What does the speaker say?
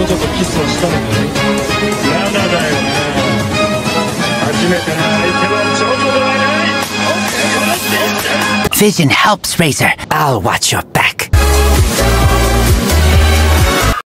女とキスをしたのかい罠だよな初めての相手はチョコではない Vision helps, Razor. I'll watch your back.